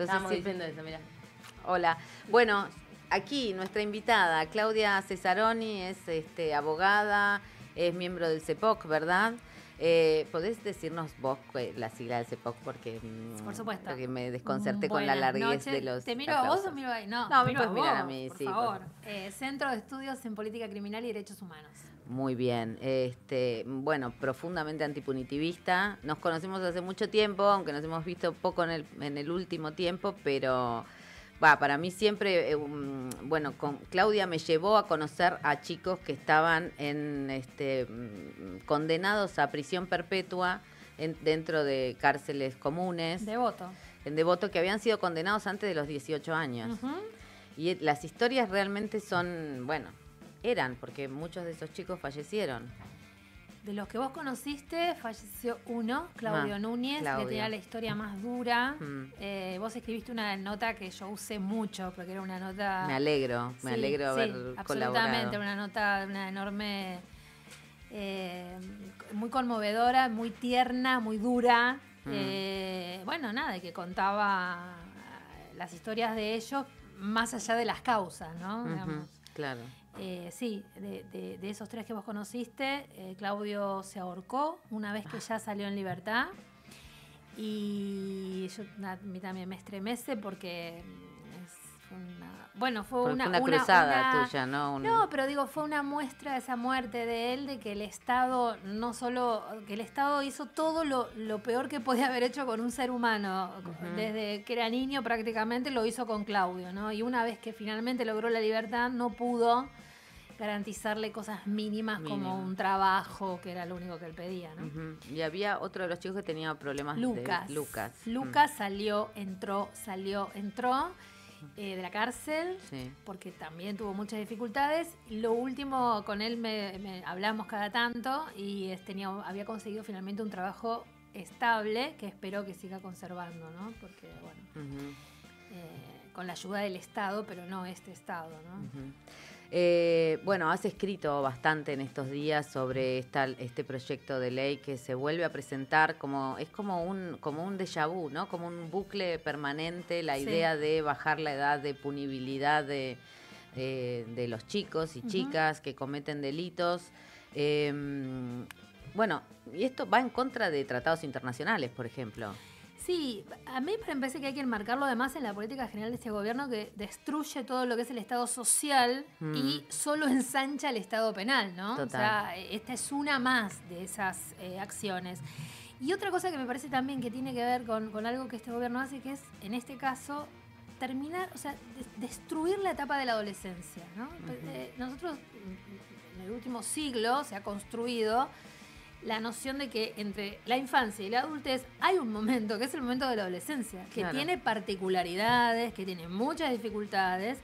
Entonces, Estábamos sí- diciendo eso, mira. Hola. Bueno, aquí nuestra invitada, Claudia Cesaroni, es este, abogada, es miembro del CEPOC, ¿verdad? Eh, ¿Podés decirnos vos la sigla del CEPOC? Porque, mm, Por supuesto. porque me desconcerté con la larguez noches. de los ¿Te miro a vos o miro ahí? No, No, me a mirar mí, por sí, por favor. favor. Eh, Centro de Estudios en Política Criminal y Derechos Humanos. Muy bien. Este, bueno, profundamente antipunitivista. Nos conocemos hace mucho tiempo, aunque nos hemos visto poco en el, en el último tiempo, pero va, para mí siempre, eh, um, bueno, con Claudia me llevó a conocer a chicos que estaban en este mm, condenados a prisión perpetua en- dentro de cárceles comunes, Devoto. en Devoto, que habían sido condenados antes de los 18 años. Y las historias realmente son, bueno, eran, porque muchos de esos chicos fallecieron. De los que vos conociste, falleció uno, Claudio Ah, Núñez, Claudio. que tenía la historia más dura. Mm. Eh, vos escribiste una nota que yo usé mucho, porque era una nota... Me alegro, me alegro sí, haber absolutamente, colaborado. una nota, una enorme, eh, muy conmovedora, muy tierna, muy dura. Mm. Eh, bueno, nada, que contaba las historias de ellos más allá de las causas, ¿no? Claro. Eh, sí, de, esos tres que vos conociste, eh, Claudio se ahorcó una vez que ya salió en libertad. Y yo, a mí también me estremece porque una. Bueno, fue una, una cruzada una- tuya, ¿no? Un- No, pero digo, fue una muestra de esa muerte de él, de que el Estado no solo, que el Estado hizo todo lo, lo peor que podía haber hecho con un ser humano, desde que era niño prácticamente lo hizo con Claudio, ¿no? Y una vez que finalmente logró la libertad, no pudo garantizarle cosas mínimas como un trabajo, que era lo único que él pedía, ¿no? Y había otro de los chicos que tenía problemas Lucas. de Lucas. Lucas salió, entró, salió, entró eh, de la cárcel. Sí. porque también tuvo muchas dificultades. Lo último, con él me, me hablamos cada tanto y es- tenía, había conseguido finalmente un trabajo estable que espero que siga conservando, ¿no? Porque, bueno, eh, con la ayuda del Estado, pero no este Estado, ¿no? ujú. Eh, bueno, has escrito bastante en estos días sobre esta, este proyecto de ley que se vuelve a presentar como es como un como un déjà vu, ¿no? Como un bucle permanente, la Sí. idea de bajar la edad de punibilidad de, eh, de los chicos y chicas que cometen delitos. Eh, bueno, y esto va en contra de tratados internacionales, por ejemplo. Sí, a mí me parece que hay que enmarcarlo además en la política general de este gobierno que destruye todo lo que es el Estado social Mm. y solo ensancha el Estado penal, ¿no? O sea, esta es una más de esas eh, acciones. Y otra cosa que me parece también que tiene que ver con, con algo que este gobierno hace, que es, en este caso, terminar, o sea, des- destruir la etapa de la adolescencia, ¿no? Eh, nosotros, mm, en el último siglo, se ha construido la noción de que entre la infancia y la adultez hay un momento, que es el momento de la adolescencia, que Claro. tiene particularidades, que tiene muchas dificultades,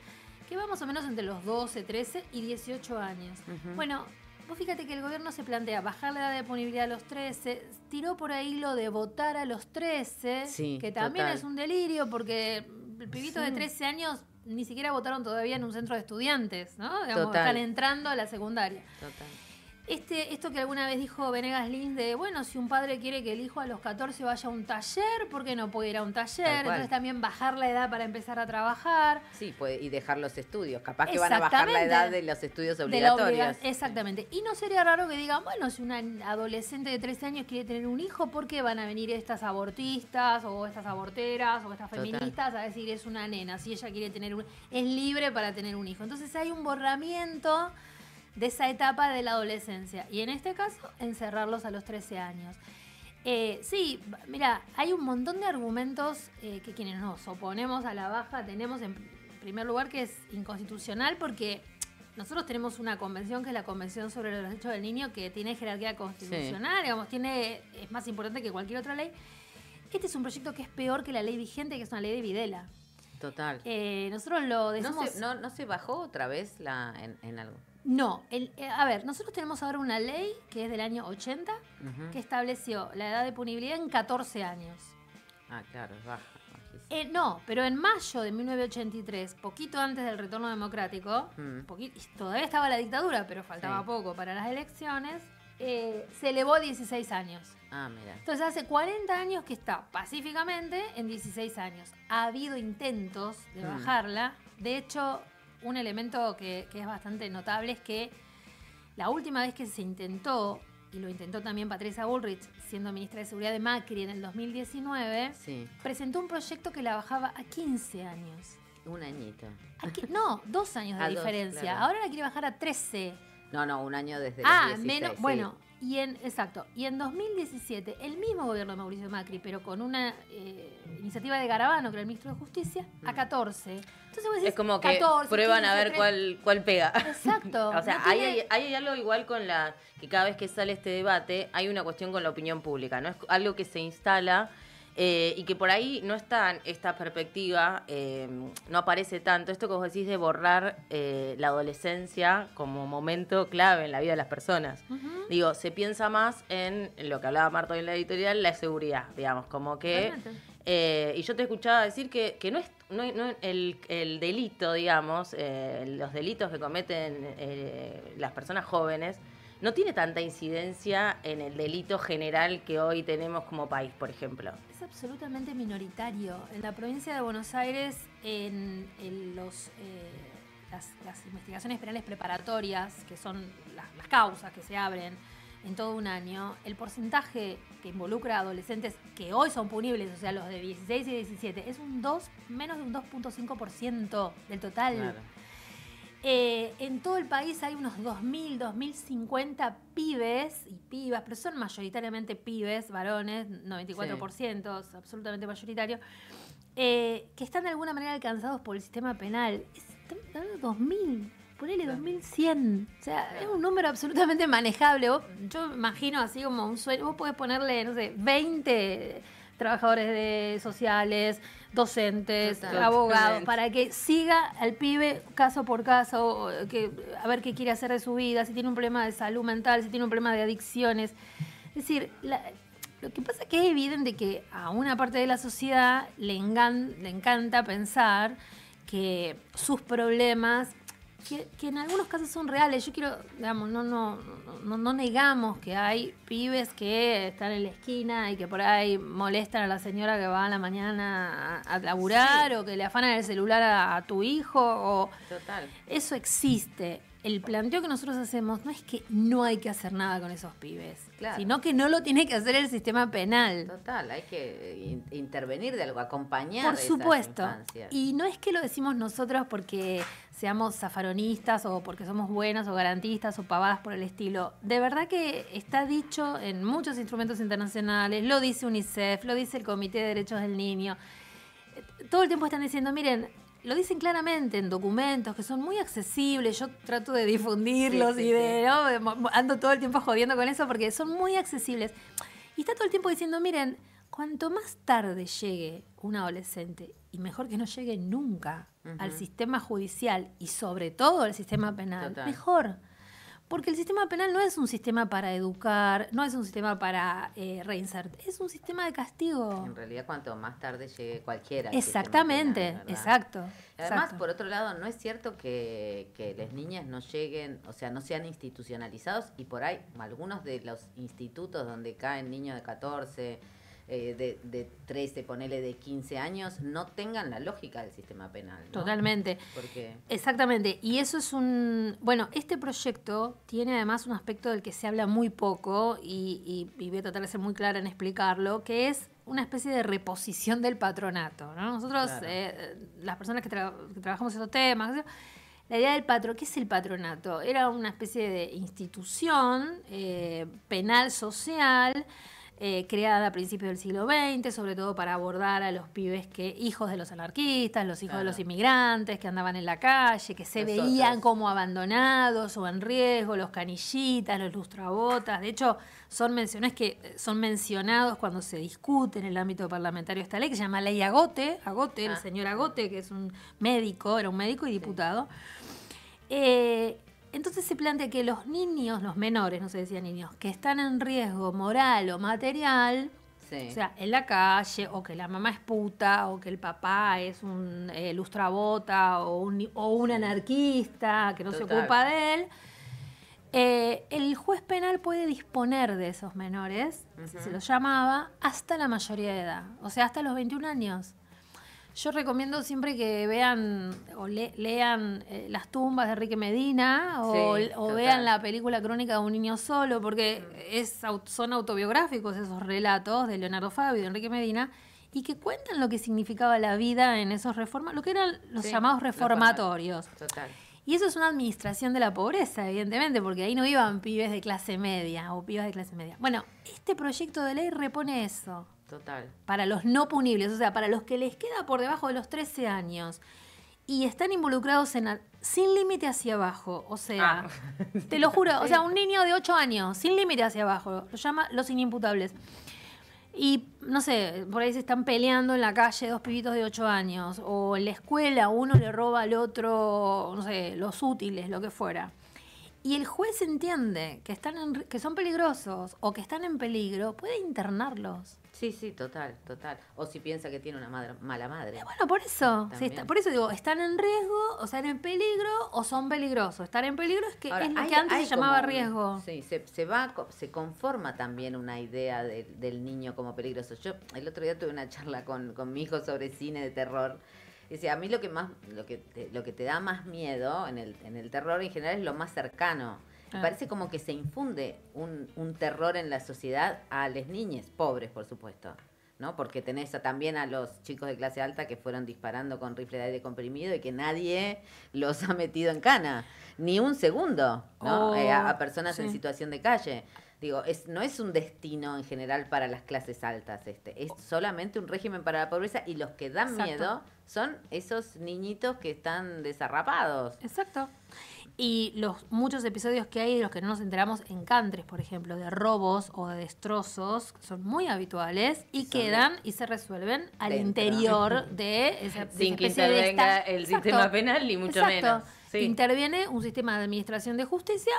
que va más o menos entre los 12, 13 y 18 años. Bueno, vos fíjate que el gobierno se plantea bajar la edad de punibilidad a los 13, tiró por ahí lo de votar a los 13, Sí, que también total. es un delirio porque el pibito de Sí. 13 años ni siquiera votaron todavía en un centro de estudiantes, ¿no? Digamos, Total. están entrando a la secundaria. Total. Este, esto que alguna vez dijo Venegas Lins de, bueno, si un padre quiere que el hijo a los 14 vaya a un taller, ¿por qué no puede ir a un taller? Entonces también bajar la edad para empezar a trabajar. Sí, puede, y dejar los estudios. Capaz que van a bajar la edad de los estudios obligatorios. obliga- exactamente. Y no sería raro que digan, bueno, si una adolescente de 13 años quiere tener un hijo, ¿por qué van a venir estas abortistas o estas aborteras o estas Total. feministas a decir es una nena? Si ella quiere tener un... es libre para tener un hijo. Entonces hay un borramiento de esa etapa de la adolescencia. Y en este caso, encerrarlos a los 13 años. Eh, sí, mira, hay un montón de argumentos eh, que quienes nos oponemos a la baja tenemos en pr- primer lugar que es inconstitucional porque nosotros tenemos una convención que es la Convención sobre los Derechos del Niño que tiene jerarquía constitucional, digamos, tiene, es más importante que cualquier otra ley. Este es un proyecto que es peor que la ley vigente, que es una ley de Videla. Total. Eh, nosotros lo ¿No decimos... se, no, ¿No se bajó otra vez la, en, en algo? No, el- eh, a ver, nosotros tenemos ahora una ley que es del año 80 Ujú. que estableció la edad de punibilidad en 14 años. Ah, claro, es baja. Eh, no, pero en mayo de 1983, poquito antes del retorno democrático, Mm. todavía estaba la dictadura, pero faltaba Sí. poco para las elecciones, eh, se elevó a 16 años. Ah, mira. Entonces hace 40 años que está pacíficamente en 16 años. Ha habido intentos de Mm. bajarla. De hecho, un elemento que, que es bastante notable es que la última vez que se intentó, y lo intentó también Patricia Bullrich, siendo ministra de Seguridad de Macri en el 2019, Sí, presentó un proyecto que la bajaba a 15 años. un añito. No, dos años de A dos, diferencia. claro. Ahora la quiere bajar a 13. No, no, un año desde Ah, los 16, menos. sí. Bueno, y en, exacto. Y en 2017, el mismo gobierno de Mauricio Macri, pero con una eh, iniciativa de Garabano, que era el ministro de Justicia, a Mm. 14. Entonces vos decís, Es como que 14, prueban a 15, ver 13. cuál, cuál pega. Exacto. O sea, no hay, hay, hay algo igual con la que cada vez que sale este debate hay una cuestión con la opinión pública, ¿no? Es algo que se instala eh, y que por ahí no está esta perspectiva, eh, no aparece tanto. Esto que vos decís de borrar eh, la adolescencia como momento clave en la vida de las personas. Digo, se piensa más en lo que hablaba Marta en la editorial, la seguridad, digamos, como que... Y yo te escuchaba decir que, que no es, no, no- el, el delito, digamos, los delitos que cometen las personas jóvenes, no tiene tanta incidencia en el delito general que hoy tenemos como país, por ejemplo. Es absolutamente minoritario. En la provincia de Buenos Aires, en, en los, eh, las, las investigaciones penales preparatorias, que son las, las causas que se abren en todo un año, el porcentaje que involucra a adolescentes que hoy son punibles, o sea, los de 16 y 17, es un 2, menos de un 2.5% del total. Claro. Eh, en todo el país hay unos 2.000, 2.050 pibes y pibas, pero son mayoritariamente pibes, varones, 94%, es absolutamente mayoritario, eh, que están de alguna manera alcanzados por el sistema penal. Es- Estamos hablando de 2.000, ponele Claro. 2.100. O sea, es un número absolutamente manejable. Vos- yo imagino así como un sueño. Vos podés ponerle, no sé, 20 trabajadores de sociales, docentes, Total. abogados, para que siga al pibe caso por caso, que, a ver qué quiere hacer de su vida, si tiene un problema de salud mental, si tiene un problema de adicciones. Es decir, la- lo que pasa es que es evidente que a una parte de la sociedad le, engan- le encanta pensar que sus problemas, que, que en algunos casos son reales, yo quiero, digamos, no, no, no, no negamos que hay pibes que están en la esquina y que por ahí molestan a la señora que va a la mañana a, a laburar o que le afanan el celular a, a tu hijo o Total. eso existe. El planteo que nosotros hacemos no es que no hay que hacer nada con esos pibes, Claro. sino que no lo tiene que hacer el sistema penal. Total, hay que in- intervenir de algo, acompañar Por supuesto. Y no es que lo decimos nosotros porque seamos zafaronistas o porque somos buenas o garantistas o pavadas por el estilo. De verdad que está dicho en muchos instrumentos internacionales, lo dice UNICEF, lo dice el Comité de Derechos del Niño. Todo el tiempo están diciendo, miren, lo dicen claramente en documentos que son muy accesibles. Yo trato de difundirlos Sí, sí, y de, ¿no? Mo- ando todo el tiempo jodiendo con eso porque son muy accesibles. Y está todo el tiempo diciendo, miren, cuanto más tarde llegue un adolescente, y mejor que no llegue nunca al sistema judicial y sobre todo al sistema penal, Total. mejor. Porque el sistema penal no es un sistema para educar, no es un sistema para eh, reinsertar, es un sistema de castigo. En realidad, cuanto más tarde llegue cualquiera. Exactamente, exacto. Además, exacto. por otro lado, no es cierto que, que las niñas no lleguen, o sea, no sean institucionalizados y por ahí algunos de los institutos donde caen niños de 14, eh, de, de 13, ponele de 15 años, no tengan la lógica del sistema penal. ¿no? Totalmente. Porque Exactamente, y eso es un... Bueno, este proyecto tiene además un aspecto del que se habla muy poco y, y- y voy a tratar de ser muy clara en explicarlo, que es una especie de reposición del patronato. ¿no? Nosotros, Claro. eh, las personas que, tra- que trabajamos estos temas, la idea del patrón, ¿qué es el patronato? Era una especie de institución eh, penal social eh, creada a principios del siglo XX, sobre todo para abordar a los pibes que hijos de los anarquistas, los hijos de los inmigrantes que andaban en la calle, que se Nosotros. veían como abandonados o en riesgo, los canillitas, los lustrabotas. De hecho, son menciones que eh, son mencionados cuando se discute en el ámbito parlamentario esta ley que se llama Ley Agote, Agote, el Ah. señor Agote, que es un médico, era un médico y diputado. Eh, entonces se plantea que los niños, los menores, no se decía niños, que están en riesgo moral o material, sí. o sea, en la calle, o que la mamá es puta, o que el papá es un eh, lustrabota, o un, o un anarquista que no se ocupa de él, Eh, el juez penal puede disponer de esos menores, se los llamaba, hasta la mayoría de edad, o sea, hasta los 21 años. Yo recomiendo siempre que vean o le- lean eh, Las tumbas de Enrique Medina o, Sí, o total. vean la película Crónica de un niño solo, porque es, au- son autobiográficos esos relatos de Leonardo Fabio y de Enrique Medina y que cuentan lo que significaba la vida en esos reformas, lo que eran los Sí, llamados reformatorios. Total. Y eso es una administración de la pobreza, evidentemente, porque ahí no iban pibes de clase media o pibas de clase media. Bueno, este proyecto de ley repone eso Total. para los no punibles, o sea, para los que les queda por debajo de los 13 años y están involucrados en sin límite hacia abajo, o sea, te lo juro, o sea, un niño de 8 años sin límite hacia abajo, lo llama los inimputables. Y no sé, por ahí se están peleando en la calle dos pibitos de 8 años, o en la escuela uno le roba al otro, no sé, los útiles, lo que fuera. Y el juez entiende que, están en- que son peligrosos o que están en peligro, puede internarlos. Sí, sí, total, total. O si piensa que tiene una madre, mala madre. Eh, Bueno, por eso. sí, También. está- por eso digo, ¿están en riesgo o están en peligro o son peligrosos? Estar en peligro es que Ahora, es lo hay- que antes se llamaba como riesgo. Sí, se, se va, se conforma también una idea de- del niño como peligroso. Yo el otro día tuve una charla con, con mi hijo sobre cine de terror. Decía, a mí lo que más, lo que te, lo que te da más miedo en el, en el terror en general es lo más cercano. Ah. Parece como que se infunde un, un terror en la sociedad a las niñas, pobres por supuesto. ¿no? Porque tenés también a los chicos de clase alta que fueron disparando con rifle de aire comprimido y que nadie los ha metido en cana, ni un segundo, ¿no? Oh, Eh, a, a personas en situación de calle. Digo, es, no es un destino en general para las clases altas este, es solamente un régimen para la pobreza y los que dan Exacto. miedo son esos niñitos que están desarrapados. Exacto. Y los muchos episodios que hay de los que no nos enteramos en Cantres, por ejemplo, de robos o de destrozos, son muy habituales y quedan y se resuelven al dentro. interior de esa de Sin que intervenga el Exacto. sistema penal, ni mucho Exacto. menos. Sí. Interviene un sistema de administración de justicia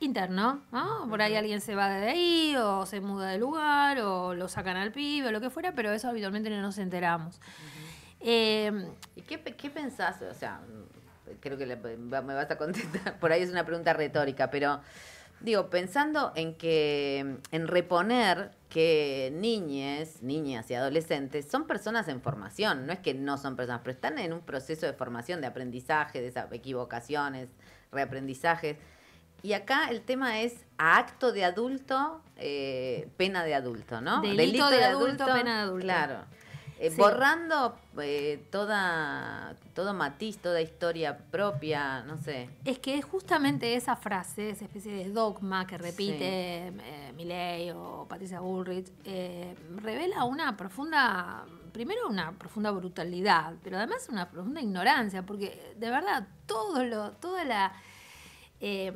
interno, ¿no? Por ahí alguien se va de ahí o se muda de lugar o lo sacan al pibe o lo que fuera, pero eso habitualmente no nos enteramos. Eh, ¿Y qué, qué pensás? O sea, creo que me vas a contestar, por ahí es una pregunta retórica, pero digo, pensando en que, en reponer que niñes, niñas y adolescentes son personas en formación, no es que no son personas, pero están en un proceso de formación, de aprendizaje, de equivocaciones, reaprendizajes. Y acá el tema es a acto de adulto, eh, pena de adulto, ¿no? Delito de adulto, pena de adulto. Claro. Eh, Sí. Borrando eh, toda, todo matiz, toda historia propia, no sé. Es que justamente esa frase, esa especie de dogma que repite eh, Milley o Patricia Bullrich, eh, revela una profunda, primero una profunda brutalidad, pero además una profunda ignorancia, porque de verdad todo lo, toda la eh,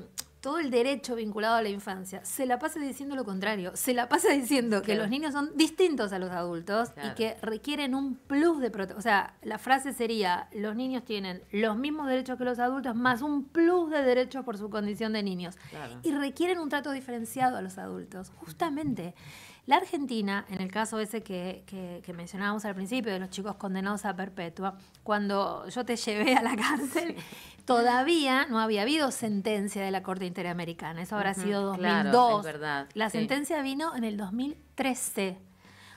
todo el derecho vinculado a la infancia se la pasa diciendo lo contrario, se la pasa diciendo que los niños son distintos a los adultos y que requieren un plus de protección. O sea, la frase sería, los niños tienen los mismos derechos que los adultos más un plus de derechos por su condición de niños. Claro. Y requieren un trato diferenciado a los adultos, justamente. La Argentina, en el caso ese que, que- que mencionábamos al principio, de los chicos condenados a perpetua, cuando yo te llevé a la cárcel, todavía no había habido sentencia de la Corte Interamericana. Eso habrá sido 2002. claro, es verdad, La sí. sentencia vino en el 2013.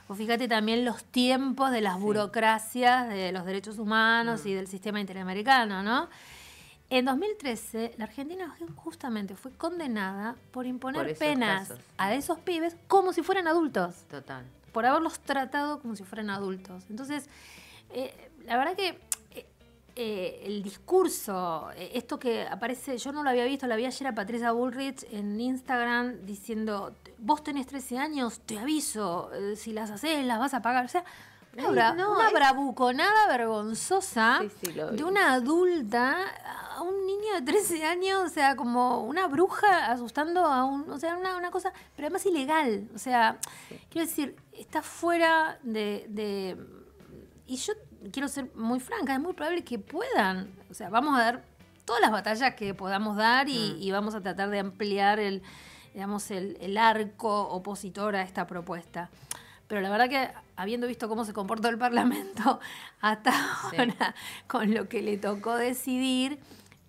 O fíjate también los tiempos de las burocracias de los derechos humanos Mm. y del sistema interamericano, ¿no? En 2013, la Argentina justamente fue condenada por imponer Por penas casos. a esos pibes como si fueran adultos, Total. por haberlos tratado como si fueran adultos. Entonces, eh, la verdad que eh, el discurso, eh, esto que aparece, yo no lo había visto, la vi ayer a Patricia Bullrich en Instagram diciendo, vos tenés 13 años, te aviso, eh, si las haces las vas a pagar. O sea, una, Ay, no, una es- bravuconada vergonzosa Sí, sí, de una adulta a un niño de 13 años, o sea, como una bruja asustando a un, o sea, una, una cosa, pero además ilegal, o sea, quiero decir, está fuera de, de- y yo quiero ser muy franca, es muy probable que puedan, o sea, vamos a dar todas las batallas que podamos dar y, Mm. y vamos a tratar de ampliar el, digamos, el, el arco opositor a esta propuesta. Pero la verdad que habiendo visto cómo se comportó el Parlamento hasta Sí. ahora, con lo que le tocó decidir,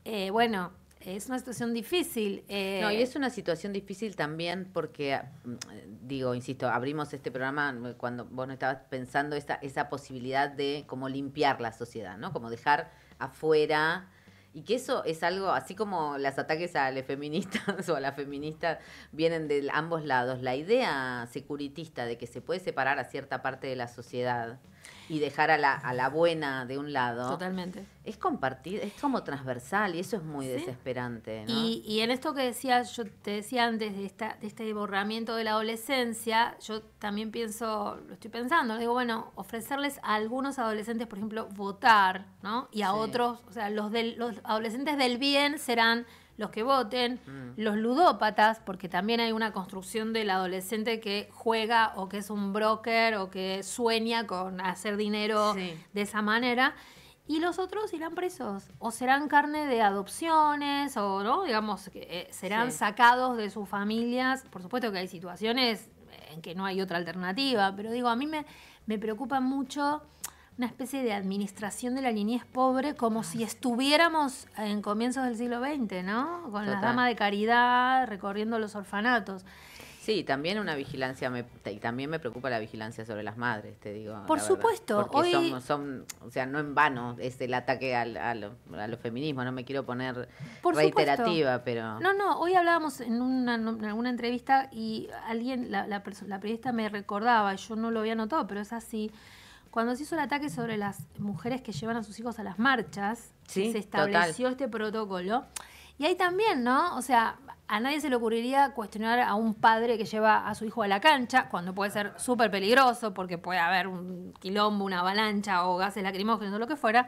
eh, bueno, es una situación difícil. Eh, no, y es una situación difícil también porque, mm, digo, insisto, abrimos este programa cuando vos no estabas pensando esa, esa posibilidad de como limpiar la sociedad, ¿no? Como dejar afuera y que eso es algo, así como los ataques a las feministas o a las feministas vienen de ambos lados, la idea securitista de que se puede separar a cierta parte de la sociedad y dejar a la, a la buena de un lado. Totalmente. Es compartir, es como transversal y eso es muy desesperante. ¿no? Y, y, en esto que decías, yo te decía antes de, esta, de este borramiento de la adolescencia, yo también pienso, lo estoy pensando, digo, bueno, ofrecerles a algunos adolescentes, por ejemplo, votar, ¿no? Y a otros, o sea, los, del, los adolescentes del bien serán los que voten, mm. los ludópatas, porque también hay una construcción del adolescente que juega o que es un broker o que sueña con hacer dinero de esa manera. Y los otros irán presos o serán carne de adopciones o no, digamos, que eh, serán sacados de sus familias. Por supuesto que hay situaciones en que no hay otra alternativa, pero digo, a mí me, me preocupa mucho una especie de administración de la niñez pobre como si estuviéramos en comienzos del siglo XX, ¿no? Con la dama de caridad recorriendo los orfanatos. Sí, también una vigilancia, me, y también me preocupa la vigilancia sobre las madres, te digo. Por supuesto. Porque hoy... son, o sea, no en vano es el ataque al, a, lo, feminismos, no me quiero poner reiterativa, pero... No, no, hoy hablábamos en una, en alguna entrevista y alguien, la, la, la periodista me recordaba, yo no lo había notado, pero es así, cuando se hizo el ataque sobre las mujeres que llevan a sus hijos a las marchas, se estableció este protocolo. Y ahí también, ¿no? O sea, a nadie se le ocurriría cuestionar a un padre que lleva a su hijo a la cancha, cuando puede ser súper peligroso, porque puede haber un quilombo, una avalancha o gases lacrimógenos o lo que fuera,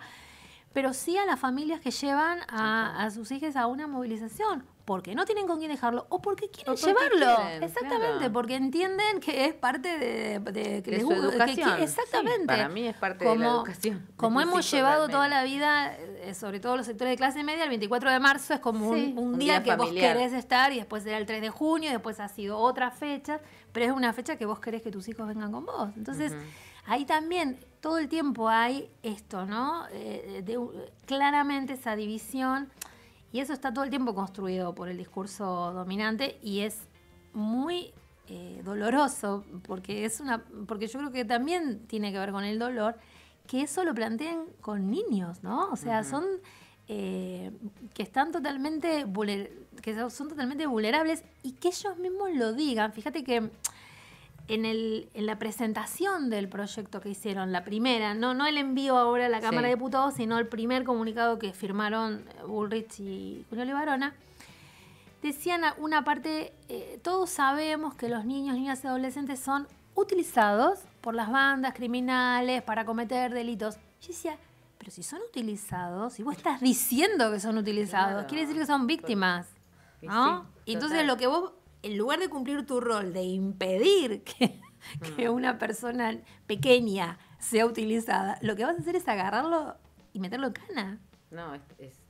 pero sí a las familias que llevan a, a sus hijos a una movilización porque no tienen con quién dejarlo o porque quieren llevarlo. exactamente, porque entienden que es parte de, de, su educación. exactamente. para mí es parte de la educación. Como hemos llevado toda la vida, eh, sobre todo los sectores de clase media, el 24 de marzo es como un, día, que vos querés estar y después será el 3 de junio y después ha sido otra fecha, pero es una fecha que vos querés que tus hijos vengan con vos. Entonces, ahí también todo el tiempo hay esto, ¿no? Eh, de, claramente esa división y eso está todo el tiempo construido por el discurso dominante y es muy eh, doloroso porque es una porque yo creo que también tiene que ver con el dolor que eso lo plantean con niños, ¿no? O sea, son eh, que están totalmente que son totalmente vulnerables y que ellos mismos lo digan. Fíjate que en, el, en la presentación del proyecto que hicieron, la primera, no, no el envío ahora a la Cámara de Diputados, sino el primer comunicado que firmaron Bullrich y Julio Levarona, decían una parte, eh, todos sabemos que los niños, niñas y adolescentes son utilizados por las bandas criminales para cometer delitos. Yo decía, pero si son utilizados, si vos estás diciendo que son utilizados, quiere decir que son víctimas. ¿no? y entonces lo que vos en lugar de cumplir tu rol de impedir que, mm. una persona pequeña sea utilizada, lo que vas a hacer es agarrarlo y meterlo en cana. No, es,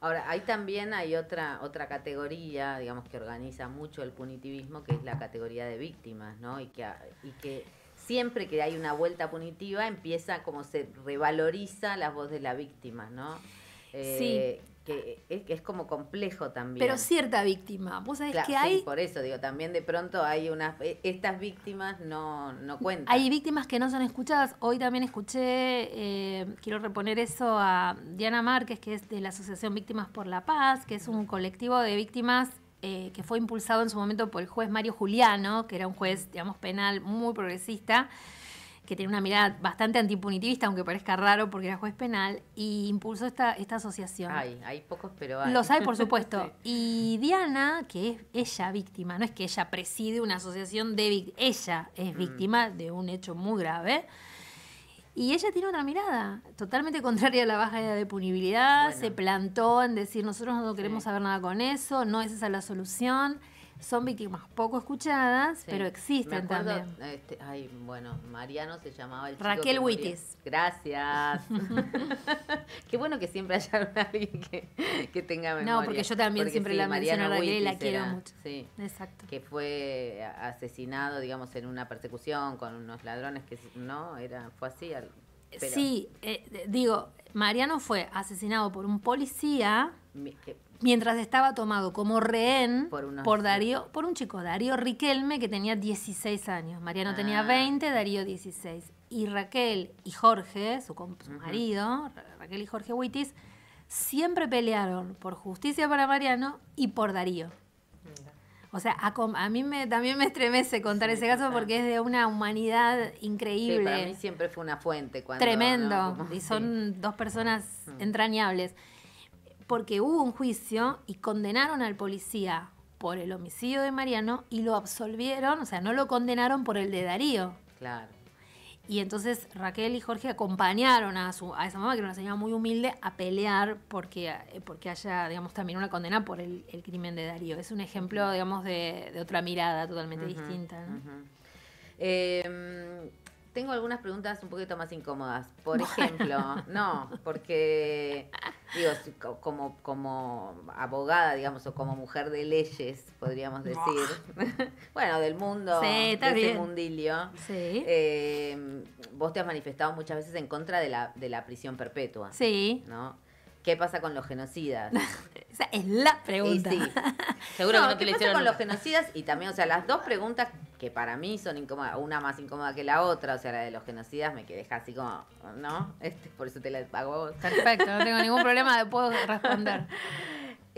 Ahora, ahí también hay otra otra categoría, digamos, que organiza mucho el punitivismo, que es la categoría de víctimas, ¿no? Y que, y que siempre que hay una vuelta punitiva empieza como se revaloriza la voz de la víctima, ¿no? sí eh, que es, como complejo también. Pero cierta víctima. Vos sabés que hay. por eso digo, también de pronto hay unas. E, estas víctimas no, no cuentan. Hay víctimas que no son escuchadas. Hoy también escuché, eh, quiero reponer eso a Diana Márquez, que es de la Asociación Víctimas por la Paz, que es un colectivo de víctimas eh, que fue impulsado en su momento por el juez Mario Juliano, que era un juez, digamos, penal muy progresista que tiene una mirada bastante antipunitivista, aunque parezca raro porque era juez penal, y impulsó esta, esta asociación. Hay, hay pocos, pero hay. Los hay, por supuesto. Y Diana, que es ella víctima, no es que ella preside una asociación de ella es mm. víctima de un hecho muy grave. Y ella tiene otra mirada, totalmente contraria a la baja de punibilidad, se plantó en decir nosotros no queremos saber nada con eso, no es esa la solución son víctimas poco escuchadas, pero existen también. Este, ay, bueno, Mariano se llamaba el Raquel Huitis. Gracias. Qué bueno que siempre haya alguien que, que tenga memoria. No, porque yo también siempre la menciono a Raquel y la quiero mucho. Sí. Exacto. Que fue asesinado, digamos, en una persecución con unos ladrones que no, era fue así. Sí, eh, digo, Mariano fue asesinado por un policía Mi- que- mientras estaba tomado como rehén Por Darío, por un chico, Darío Riquelme, que tenía 16 años. Mariano tenía Ah. 20, Darío 16. Y Raquel y Jorge, su, su marido, Ra- Raquel y Jorge Huitis, siempre pelearon por justicia para Mariano y por Darío. O sea, a, a mí me, también me estremece contar Sí, ese caso porque es de una humanidad sí, increíble. para mí siempre fue una fuente. Cuando, Tremendo. ¿no? Como- y sí. son dos personas entrañables. Porque hubo un juicio y condenaron al policía por el homicidio de Mariano y lo absolvieron, o sea, no lo condenaron por el de Darío. Claro. Y entonces Raquel y Jorge acompañaron a, su, a esa mamá, que era una señora muy humilde, a pelear porque, eh, porque haya, digamos, también una condena por el, el crimen de Darío. Es un ejemplo, digamos, de, de otra mirada totalmente distinta. Eh, tengo algunas preguntas un poquito más incómodas. Por ejemplo, no, porque digo, como, como abogada, digamos, o como mujer de leyes, podríamos decir. bueno, del mundo, Sí, de está ese bien. mundilio. Sí. Eh, vos te has manifestado muchas veces en contra de la, de la prisión perpetua, sí. ¿no? ¿Qué pasa con los genocidas? Esa es la Y pregunta. sí. Seguro No, que no te ¿qué lo pasa hicieron con los genocidas? Y también, o sea, las dos preguntas que para mí son incómodas, una más incómoda que la otra, o sea, la de los genocidas me quedé así como, ¿no? Este, por eso te la hago a vos. Perfecto, no tengo ningún problema de puedo responder.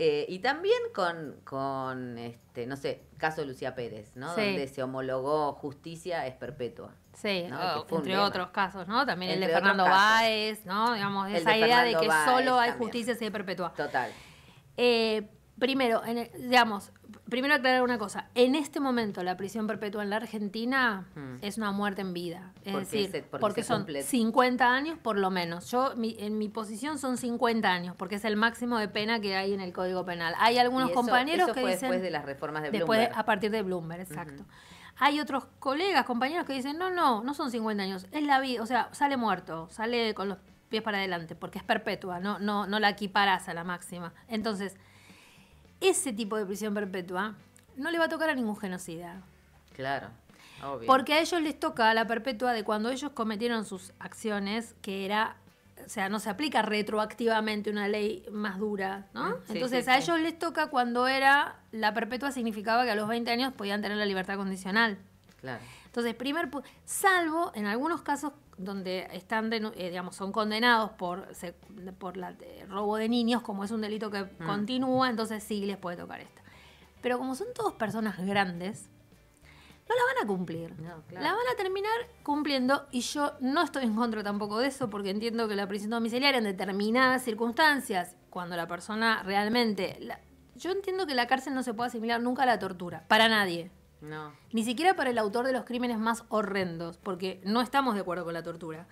Eh, y también con, con, este, no sé, caso de Lucía Pérez, ¿no? Sí. Donde se homologó justicia es perpetua. Sí, Que entre otros casos, ¿no? También el de Fernando. Báez, ¿no? Digamos, esa de idea de que solo hay también. justicia si se perpetúa. Total. Eh, primero, en el- digamos, primero aclarar una cosa. En este momento la prisión perpetua en la Argentina Mm. es una muerte en vida. Es Porque decir, se- porque son cumple- 50 años por lo menos. Yo, mi- en mi posición son 50 años, porque es el máximo de pena que hay en el Código Penal. Hay algunos eso- compañeros eso que fue dicen... después de las reformas de Después, Bloomberg. a partir de Bloomberg, exacto. Hay otros colegas, compañeros que dicen, no, no, no son 50 años, es la vida, o sea, sale muerto, sale con los pies para adelante, porque es perpetua, no, no, no la equiparás a la máxima. Entonces, ese tipo de prisión perpetua no le va a tocar a ningún genocida. Claro, obvio. Porque a ellos les toca la perpetua de cuando ellos cometieron sus acciones, que era, o sea, no se aplica retroactivamente una ley más dura, ¿no? Sí, Entonces sí, a sí. ellos les toca cuando era, la perpetua significaba que a los 20 años podían tener la libertad condicional. Claro. Entonces, primer, salvo en algunos casos donde están, eh, digamos, son condenados por, se- por la, eh, robo de niños, como es un delito que Mm. continúa, entonces sí les puede tocar esta. Pero como son todos personas grandes, no la van a cumplir. No, claro. La van a terminar cumpliendo y yo no estoy en contra tampoco de eso porque entiendo que la prisión domiciliaria en determinadas circunstancias, cuando la persona realmente... la- yo entiendo que la cárcel no se puede asimilar nunca a la tortura, para nadie. No. Ni siquiera para el autor de los crímenes más horrendos, porque no estamos de acuerdo con la tortura.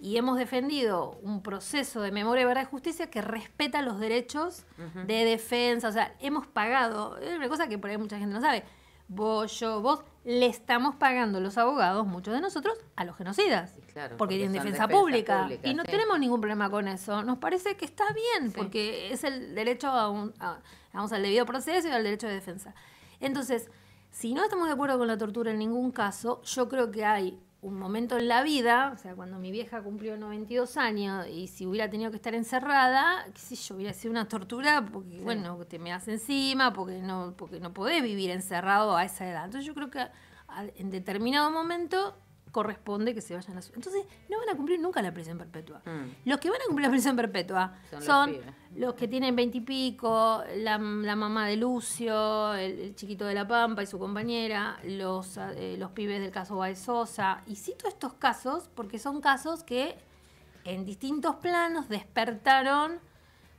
Y hemos defendido un proceso de memoria, verdad y justicia que respeta los derechos de defensa. O sea, hemos pagado, es una cosa que por ahí mucha gente no sabe. Vos, yo, vos, le estamos pagando los abogados, muchos de nosotros, a los genocidas. Claro, porque porque tienen defensa defensa pública. pública, y no sí. tenemos ningún problema con eso. Nos parece que está bien, Sí. porque es el derecho a un, a- vamos, al debido proceso y al derecho de defensa. Entonces, si no estamos de acuerdo con la tortura en ningún caso, yo creo que hay un momento en la vida, o sea, cuando mi vieja cumplió 92 años y si hubiera tenido que estar encerrada, qué sé yo, hubiera sido una tortura porque, bueno, te me das encima, porque no, porque no podés vivir encerrado a esa edad. Entonces yo creo que a- en determinado momento corresponde que se vayan a su... Entonces no van a cumplir nunca la prisión perpetua. Mm. Los que van a cumplir la prisión perpetua Son son, los que tienen veintipico, la, la mamá de Lucio, el, el chiquito de La Pampa y su compañera, los, eh, los pibes del caso Baez Sosa. Y cito estos casos porque son casos que en distintos planos despertaron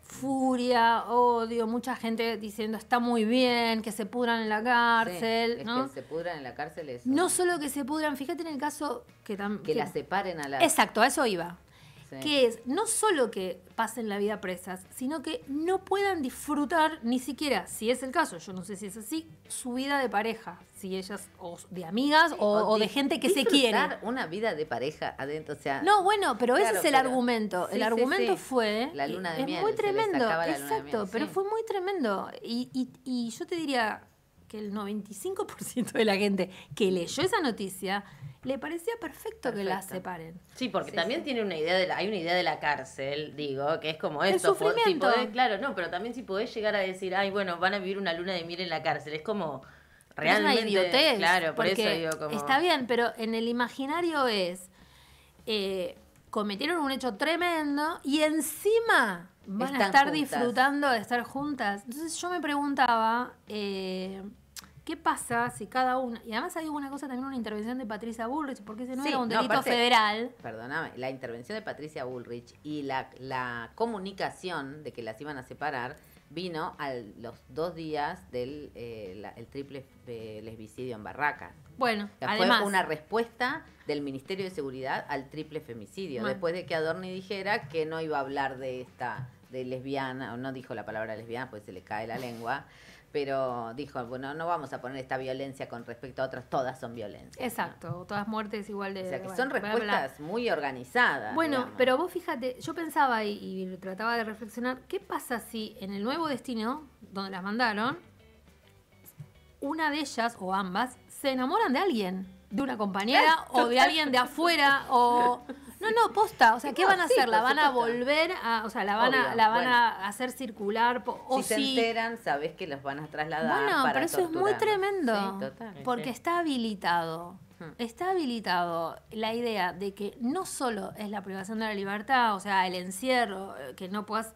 furia, odio, mucha gente diciendo está muy bien, que se pudran en la cárcel, Sí, es ¿no? que se pudran en la cárcel es No solo que se pudran, fíjate en el caso que también... que la separen a la Exacto, a eso iba. Sí. Que es no solo que pasen la vida presas, sino que no puedan disfrutar ni siquiera, si es el caso, yo no sé si es así, su vida de pareja, si ellas, o de amigas o, o de gente que se quiere. una vida de pareja adentro, o sea, No, bueno, pero ese es el pero- argumento. sí, el argumento fue. La luna de es miel, muy tremendo. Exacto, miel, pero fue muy tremendo. Y, y, y yo te diría que el 95% de la gente que leyó esa noticia le parecía perfecto, que las separen. Sí, porque Sí, también sí. tiene una idea de la, hay una idea de la cárcel, digo, que es como El esto. si sufrimiento. podés- claro, no, pero también si podés llegar a decir, ay, bueno, van a vivir una luna de miel en la cárcel, es como Pero es realmente. una idiotez. Claro, por eso digo como. Está bien, pero en el imaginario es. eh, cometieron un hecho tremendo y encima van a estar juntas. disfrutando de estar juntas. Entonces yo me preguntaba. eh, ¿Qué pasa si cada una.? Y además hay una cosa también, una intervención de Patricia Bullrich, porque ese no Sí, era un no, delito aparte- federal. Perdóname, la intervención de Patricia Bullrich y la, la comunicación de que las iban a separar vino a los dos días del eh, la- el triple eh, lesbicidio en Barracas. Bueno, O sea, además. fue una respuesta del Ministerio de Seguridad al triple femicidio, Bueno. después de que Adorni dijera que no iba a hablar de esta, de lesbiana, o no dijo la palabra lesbiana, pues se le cae la lengua, pero dijo, bueno, no vamos a poner esta violencia con respecto a otras, todas son violencias. ¿no? Exacto, todas muertes igual de. O sea, que bueno, son respuestas muy organizadas. Bueno, digamos. pero vos fíjate, yo pensaba y, y trataba de reflexionar, ¿qué pasa si en el nuevo destino, donde las mandaron, una de ellas o ambas se enamoran de alguien? De una compañera o de alguien de afuera o... No, no, posta. O sea, ¿qué No, van a sí, hacer? ¿La van a volver a... O sea, la van, a, la van bueno. a hacer circular? O si se enteran, sabes que los van a trasladar. Bueno, para pero eso es muy tremendo. Sí, total. Porque está habilitado. Está habilitado la idea de que no solo es la privación de la libertad, o sea, el encierro, eh, que no puedas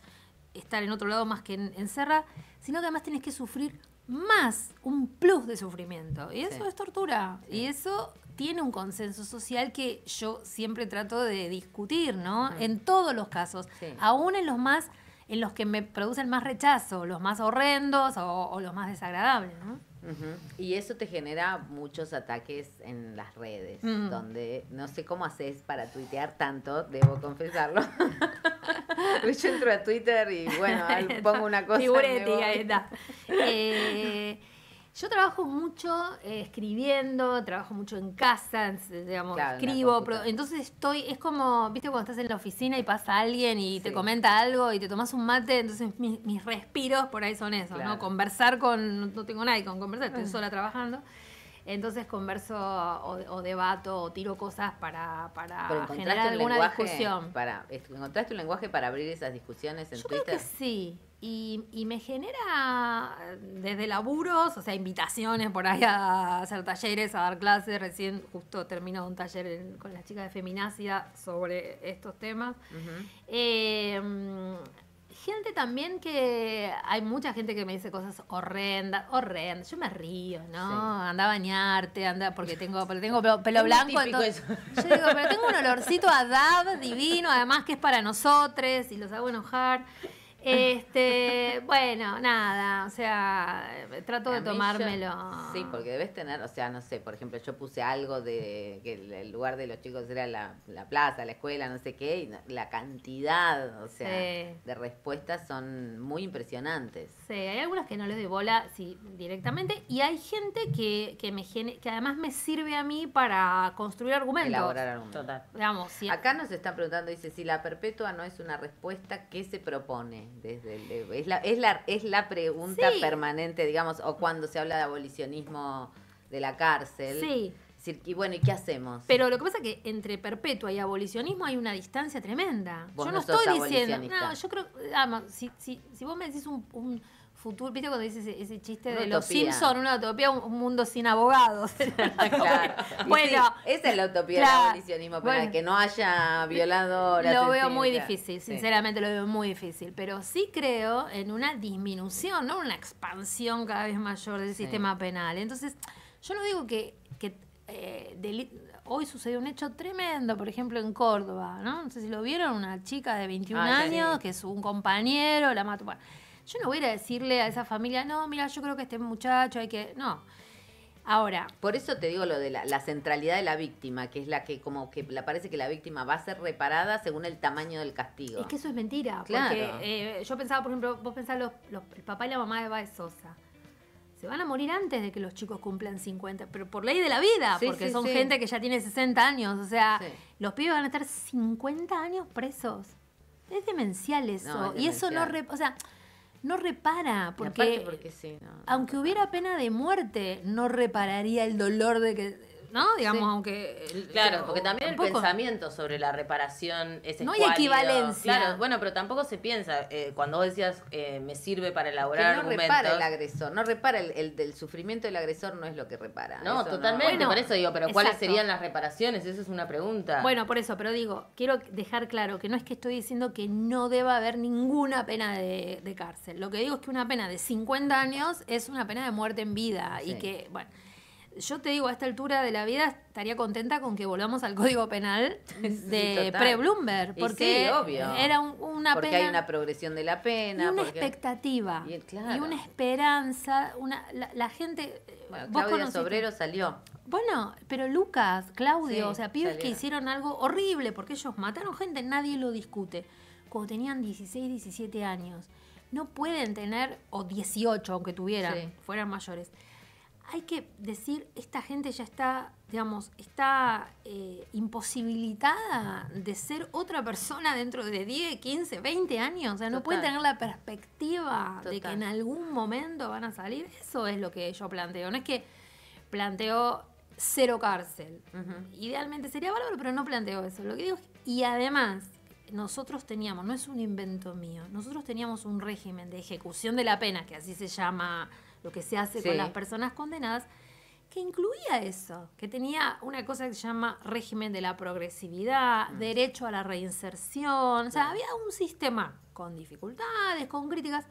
estar en otro lado más que en, encerra, sino que además tienes que sufrir más, un plus de sufrimiento. Y eso Sí. es tortura. Y eso tiene un consenso social que yo siempre trato de discutir, ¿no? En todos los casos. Sí. Aún en los más, en los que me producen más rechazo, los más horrendos o, o los más desagradables, ¿no? Y eso te genera muchos ataques en las redes, donde no sé cómo haces para tuitear tanto, debo confesarlo. yo entro a Twitter y bueno, pongo una cosa. Figuretti, ahí está. Eh, yo trabajo mucho eh, escribiendo, trabajo mucho en casa, en- digamos, Claro, escribo, pero- entonces estoy, es como, viste, cuando estás en la oficina y pasa alguien y te comenta algo y te tomas un mate, entonces mis, mis respiros por ahí son esos, Claro. ¿no? Conversar con, no, tengo nadie con conversar, estoy Ah. sola trabajando. Entonces converso o, o debato o tiro cosas para, para generar alguna lenguaje discusión. para encontraste un lenguaje para abrir esas discusiones en Yo creo Twitter. que sí. Y, y me genera desde laburos, o sea, invitaciones por ahí a hacer talleres, a dar clases. Recién justo terminó un taller en- con las chicas de Feminácida sobre estos temas. Eh, gente también que hay mucha gente que me dice cosas horrendas, horrendas. Yo me río, ¿no? Sí. Anda a bañarte, anda porque tengo, pero tengo pelo, pelo blanco. entonces- eso. yo digo, pero tengo un olorcito a DAB divino, además que es para nosotros y los hago enojar. Este, bueno, nada, o sea, trato de yo- tomármelo. Sí, porque debes tener, o sea, no sé, por ejemplo, yo puse algo de que el, el lugar de los chicos era la, la plaza, la escuela, no sé qué, y la cantidad, o sea, Sí. de respuestas son muy impresionantes. Sí, hay algunos que no les doy bola sí, directamente y hay gente que, que, me gene- que además me sirve a mí para construir argumentos. Elaborar argumentos. Total. Digamos, si- Acá nos están preguntando, dice, si la perpetua no es una respuesta, ¿qué se propone? Desde el- es, la, es, la, es la pregunta Sí. permanente, digamos, o cuando se habla de abolicionismo de la cárcel. Sí. Es decir, y bueno, ¿y qué hacemos? Pero lo que pasa es que entre perpetua y abolicionismo hay una distancia tremenda. Vos yo no estoy diciendo. No, yo creo. ah, si, si, si vos me decís un, un futuro. ¿Viste cuando dices ese, ese chiste Una de los. Simpson, una utopía, un, un mundo sin abogados? Claro. Bueno, sí, esa es la utopía claro. del abolicionismo Bueno. que no haya violadores. Lo veo muy difícil, Sí. sinceramente lo veo muy difícil, pero sí creo en una disminución, no una expansión cada vez mayor del Sí. sistema penal. Entonces, yo no digo que, que, eh, hoy sucedió un hecho tremendo, por ejemplo, en Córdoba, ¿no? No sé si lo vieron, una chica de 21 Ah, sí. años, que es un compañero, la mató. Bueno, yo no voy a ir a decirle a esa familia, no, mira, yo creo que este muchacho hay que... No. Ahora, Por eso te digo lo de la, la centralidad de la víctima, que es la que como que la parece que la víctima va a ser reparada según el tamaño del castigo. Es que eso es mentira. Claro. Porque eh, yo pensaba, por ejemplo, vos pensás los, los- el papá y la mamá de Baez Sosa. Se van a morir antes de que los chicos cumplan 50, pero por ley de la vida, Sí, porque sí, son sí. gente que ya tiene 60 años. O sea, los pibes van a estar 50 años presos. Es demencial eso. No, es y eso no, re- o sea, no repara, porque, sí, no, aunque hubiera pena de muerte, no repararía el dolor de que ¿no? Digamos, Sí. aunque... el- Claro, porque también el pensamiento sobre la reparación es No hay escuálido. equivalencia. Claro, bueno, pero tampoco se piensa. eh, cuando vos decías, eh, me sirve para Que elaborar no argumentos. repara el agresor, no repara el, el sufrimiento del agresor, no es lo que repara. No, Eso totalmente. Bueno, por eso digo, pero ¿cuáles serían las reparaciones? Esa es una pregunta. Bueno, por eso, pero digo, quiero dejar claro que no es que estoy diciendo que no deba haber ninguna pena de, de cárcel. Lo que digo es que una pena de 50 años es una pena de muerte en vida y que, bueno, yo te digo, a esta altura de la vida estaría contenta con que volvamos al Código Penal de pre-Bloomberg, Y porque sí, obvio. era un- una porque pena... hay una progresión de la y pena. una porque... expectativa Y, claro. y una esperanza, una, la, la gente... eh, Bueno, vos Claudia conociste- Sobrero salió. bueno, pero Lucas, Claudio, Sí, o sea, pibes que hicieron algo horrible porque ellos mataron gente, nadie lo discute. Cuando tenían 16, 17 años, no pueden tener, o 18, aunque tuvieran, fueran mayores. Hay que decir, esta gente ya está, digamos, está eh, imposibilitada de ser otra persona dentro de 10, 15, 20 años. O sea, no Total. pueden tener la perspectiva de que en algún momento van a salir. Eso es lo que yo planteo. No es que planteo cero cárcel. Idealmente sería bárbaro, pero no planteo eso. Lo que digo es, y además, nosotros teníamos, no es un invento mío, nosotros teníamos un régimen de ejecución de la pena, que así se llama lo que se hace Sí. con las personas condenadas, que incluía eso, que tenía una cosa que se llama régimen de la progresividad, derecho a la reinserción, o sea, había un sistema con dificultades, con críticas,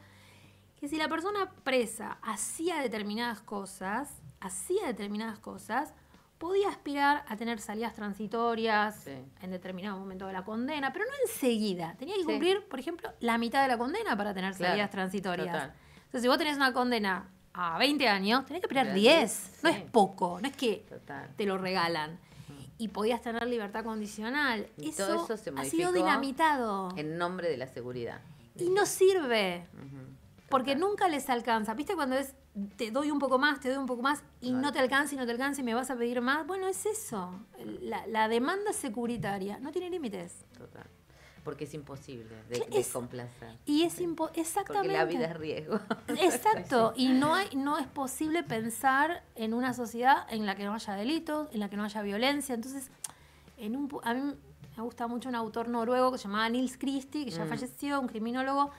que si la persona presa hacía determinadas cosas, hacía determinadas cosas, podía aspirar a tener salidas transitorias Sí. en determinado momento de la condena, pero no enseguida. Tenía que Sí. cumplir, por ejemplo, la mitad de la condena para tener Claro, salidas transitorias. total. Entonces, si vos tenés una condena a 20 años, tenés que esperar Esperar 10. No es poco, no es que Total. te lo regalan. Y podías tener libertad condicional. Y eso, todo eso se ha sido dinamitado. En nombre de la seguridad. Y no sirve. Porque nunca les alcanza. ¿Viste cuando es te doy un poco más, te doy un poco más y no te alcanza y no te alcanza y me vas a pedir más? Bueno, es eso. La, la demanda securitaria no tiene límites. Total. Porque es imposible de, Cla- de es- complacer. Y es impo- Porque exactamente. la vida es riesgo. Exacto, y no hay, no es posible pensar en una sociedad en la que no haya delitos, en la que no haya violencia. Entonces, en un, a mí me gusta mucho un autor noruego que se llamaba Nils Christie, que ya Mm. falleció, un criminólogo.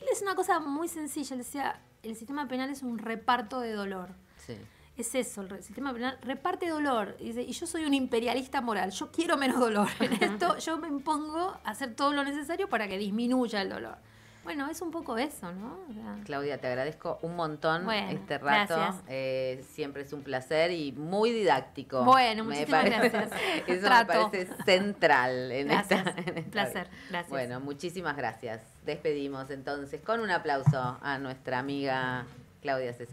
Él es una cosa muy sencilla, él decía, el sistema penal es un reparto de dolor. Sí. Es eso, el sistema penal reparte dolor. Y, dice, y yo soy un imperialista moral, yo quiero menos dolor. En esto yo me impongo a hacer todo lo necesario para que disminuya el dolor. Bueno, es un poco eso, ¿no? O sea, Claudia, te agradezco un montón Bueno, este rato. Eh, siempre es un placer y muy didáctico. Bueno, muchísimas parece- gracias. Eso Trato. me parece central en Gracias. esta. en esta Placer, gracias. Bueno, muchísimas gracias. Despedimos entonces con un aplauso a nuestra amiga Claudia César.